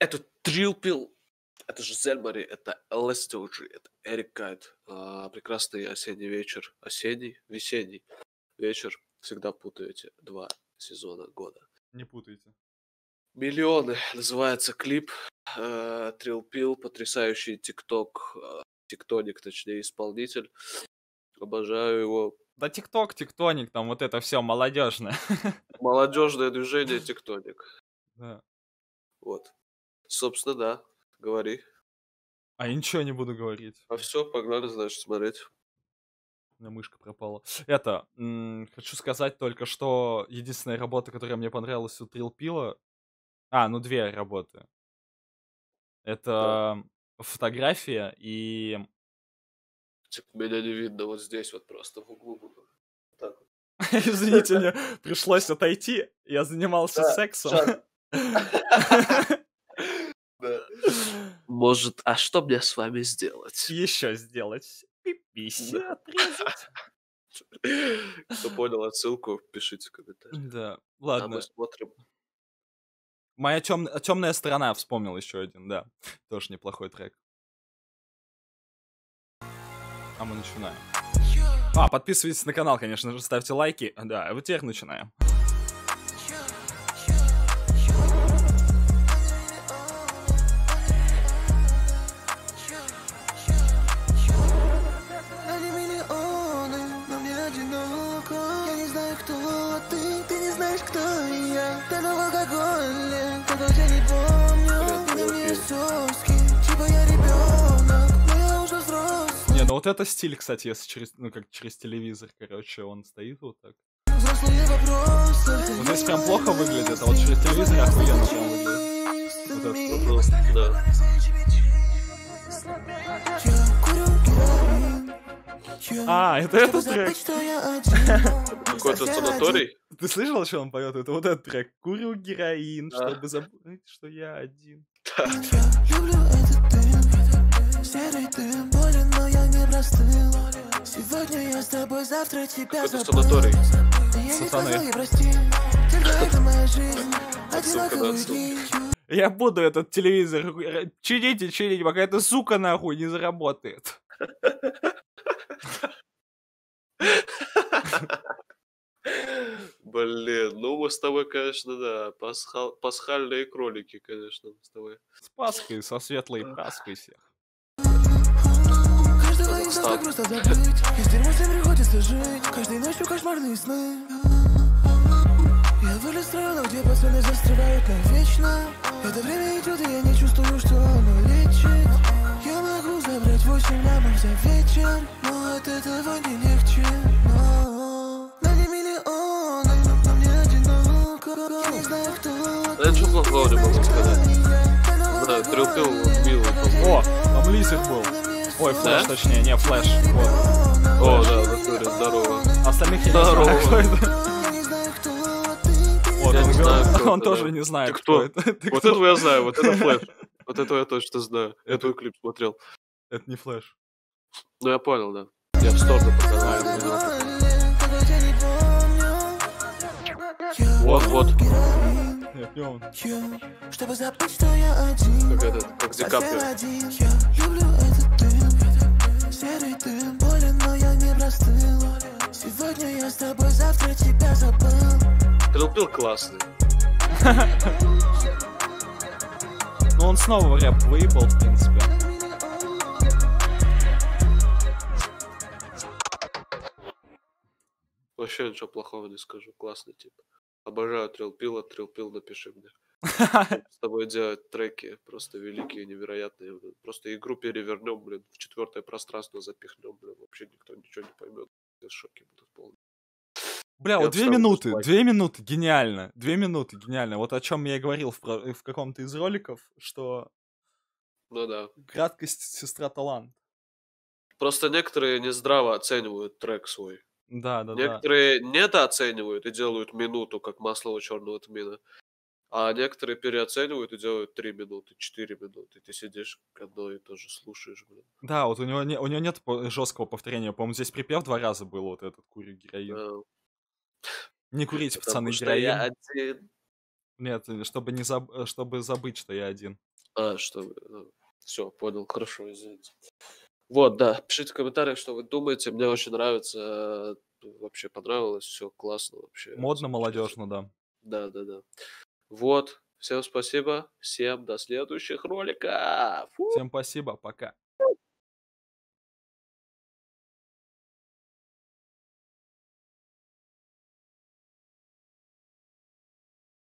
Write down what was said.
Это Трилпил, это же Зельмари, это Лестиуджи, это Эрик Кайт. А, прекрасный осенний вечер. Осенний? Весенний вечер. Всегда путаю эти два сезона года. Не путайте. Миллионы называется клип. Трилпил, потрясающий тикток, э, тиктоник, точнее, исполнитель. Обожаю его. Да тикток, тиктоник, там вот это все молодежное. Молодежное движение тиктоник. Да. Вот. Собственно, да. Говори. А я ничего не буду говорить. А все, погнали, значит, смотреть. У меня мышка пропала. Это, м, хочу сказать только, что единственная работа, которая мне понравилась у Трилпила... А, ну две работы. Да. Это фотография и... Типа, меня не видно вот здесь вот просто в углу. буду. Так вот. Извините, мне пришлось отойти. Я занимался Да, сексом. Может, а что мне с вами сделать? Еще сделать. Пиписи Да. отрезать. Кто понял отсылку, пишите в комментариях. Да, А мы ладно. смотрим. Моя тем... темная сторона вспомнил еще один, да. Тоже неплохой трек. А мы начинаем. А, подписывайтесь на канал, конечно же, ставьте лайки. Да, а вот теперь начинаем. Я алкоголе, когда тебя не помню на мне соски, типа я ребенок Но я уже взрослый, Не, ну вот это стиль, кстати, если через, ну как через телевизор, короче, он стоит вот так. взрослые вопросы Вот здесь прям плохо выглядит, а вот через телевизор охуенно прям выглядит. Вот это. Мгм, Да. А, это этот трек. Какой-то санаторий? Ты слышал, что он поет? Это вот этот трек. Курю героин, чтобы забыть, что я один. Я люблю этот дым Серый дым болен, но я не простыл Сегодня я с тобой, завтра тебя Какой-то забыл санаторий. Я не Сатаны. сказал и прости Только это моя жизнь Отсылка на Одинаковые отсылку. дни Я буду этот телевизор р- чините, чините, пока эта сука нахуй не заработает. Блин, ну мы с тобой, конечно, да, пасхал- пасхальные кролики, конечно, мы с тобой. С Пасхой, со светлой Пасхой всех. Каждого из нас так. просто забыть. И с дерьмом всем приходится жить. Каждой ночью кошмарные сны. Я вылез с района, где пацаны застревают навечно. Это время идет, и я не чувствую, что оно лечит. Я могу забрать восемь лямов за вечер от этого не легче но На не миллионы, но мне одиноко Я не знаю, кто Я ничего плохого не могу сказать. Да, милый, по-моему. О, там лисик был. Ой, флеш, Да? точнее, не, флеш. Вот. О, да, в здорово. Остальных я Здорово. это. Не знаю, Вот, Я он, не знаю, говорит- кто он это, тоже да. не знает, Ты кто кто? это. Ты Вот кто? этого я знаю, вот это флеш. Вот этого я точно знаю. Я твой клип смотрел. Это не флеш. Ну, я понял, да. Я в сторону показал. Вот, вот. Чтобы забыть, что я один Как этот, как Ди Совсем Каприо. один Я люблю этот дым Серый дым болен, но я не простыл Сегодня я с тобой, завтра тебя забыл Трилпил классный. Ну, он снова рэп выебал, в принципе. Вообще ничего плохого не скажу. Классный тип. Обожаю Трилпила. Трилпил, напиши мне. С тобой делать треки просто великие, невероятные. блин. Просто игру перевернем, блин, в четвертое пространство запихнем, блин. Вообще никто ничего не поймет. Все в шоке будут полные. Бля, вот две минуты, спать. две минуты, гениально. Две минуты, гениально. Вот о чем я и говорил в, про- в каком-то из роликов, что Ну да. краткость сестра талант. Просто некоторые нездраво оценивают трек свой. Да, да, да. Некоторые недооценивают и делают минуту, как масло у черного тмина. А некоторые переоценивают и делают 3 минуты, 4 минуты. Ты сидишь одно и то же слушаешь, блин. Да, вот у него, не, у него нет жесткого повторения. По-моему, здесь припев два раза был, вот этот курю героин. Да. Не курите, Потому пацаны, что героин. я один. Нет, чтобы, не заб... э, чтобы забыть, что я один. А, что вы... Все, понял, хорошо, извините. Вот, да, пишите в комментариях, что вы думаете. Мне очень нравится, э, вообще понравилось, все классно вообще. Модно, молодежно, да. Да, да, да. Вот, всем спасибо, всем до следующих роликов. Фу! Всем спасибо, пока.